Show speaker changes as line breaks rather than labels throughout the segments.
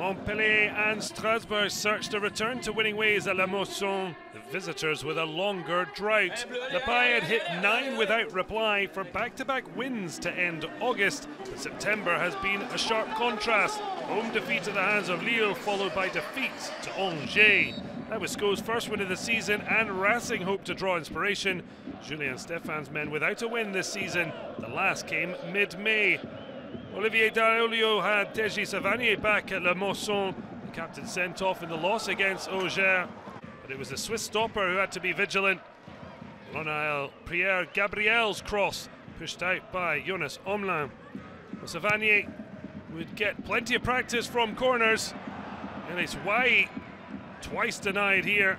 Montpellier and Strasbourg search to return to winning ways at La Mosson. The visitors with a longer drought. Pie had hit nine without reply for back to back wins to end August, but September has been a sharp contrast. Home defeat at the hands of Lille, followed by defeat to Angers. That was Sco's first win of the season, and Racing hoped to draw inspiration. Julien Stéphan's men without a win this season. The last came mid May. Olivier Dall'Oglio had Teji Savanier back at La Mosson. The captain sent off in the loss against Auxerre, but it was the Swiss stopper who had to be vigilant. Ronaël Pierre Gabriel's cross pushed out by Jonas Omlin. Well, Savanier would get plenty of practice from corners, and it's Wahi twice denied here.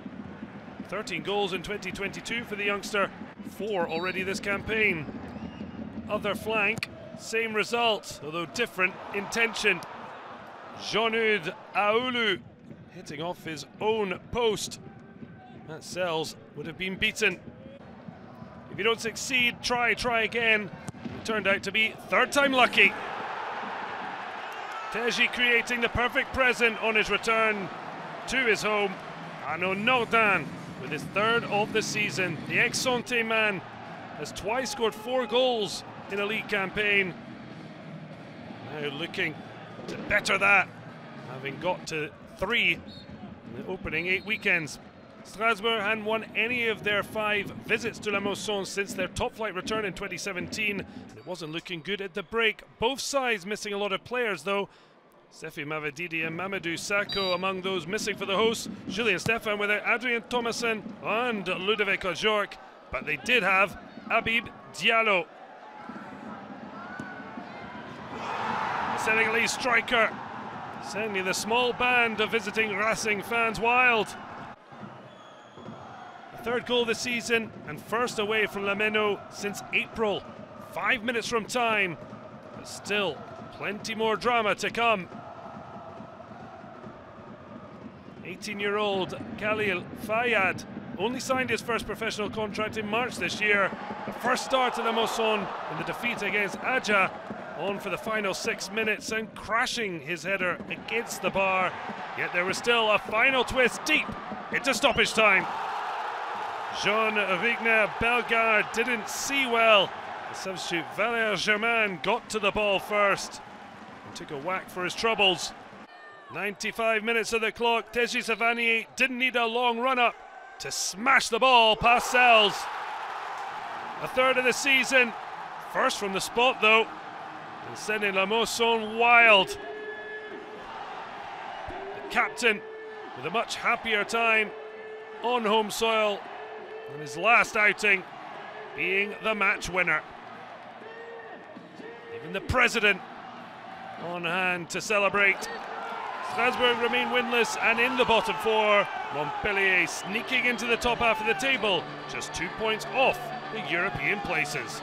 13 goals in 2022 for the youngster, four already this campaign. Other flank, same result, although different intention. Jean-Eudes Aholou hitting off his own post. That Sels would have been beaten. If you don't succeed, try, try again. It turned out to be third time lucky. Teji creating the perfect present on his return to his home. Arnaud Nordin with his third of the season. The ex-Sainté man has twice scored four goals in a league campaign. Now looking to better that, having got to three in the opening eight weekends. Strasbourg hadn't won any of their five visits to La Mosson since their top flight return in 2017. It wasn't looking good at the break. Both sides missing a lot of players though. Stephy Mavididi and Mamadou Sakho among those missing for the hosts. Julien Stéphan without Adrien Thomasson and Ludovic Ajorque. But they did have Habib Diallo. Senegalese striker sending the small band of visiting Racing fans wild. The third goal this season and first away from La Meinau since April. Five minutes from time, but still plenty more drama to come. 18 year old Khalil Fayad only signed his first professional contract in March this year. The first start to the Mosson in the defeat against Adja, on for the final six minutes and crashing his header against the bar. Yet there was still a final twist deep into stoppage time. Jean Ricner Bellegarde didn't see well. The substitute Valère Germain got to the ball first and took a whack for his troubles. 95 minutes of the clock. Teji Savanier didn't need a long run up to smash the ball past Sels. A third of the season. First from the spot though. And sending La Mosson wild. The captain with a much happier time on home soil in his last outing being the match winner. Even the president on hand to celebrate. Strasbourg remain winless and in the bottom four. Montpellier sneaking into the top half of the table, just two points off the European places.